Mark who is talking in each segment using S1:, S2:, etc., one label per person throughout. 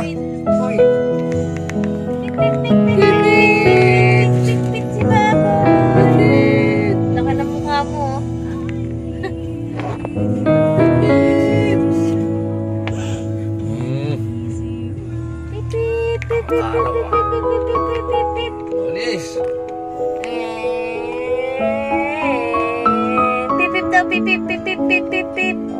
S1: Pipit, pipit, pipit. Pipit si mo. oh.
S2: Hmm.
S1: Pipit, pipit, pipit, pipit, pipit, pipit, pipit.
S2: Alis!
S1: Pipip daw, pipip, pipip, pipip, pipip.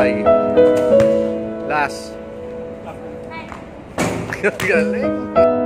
S2: Supply. Last. Galing.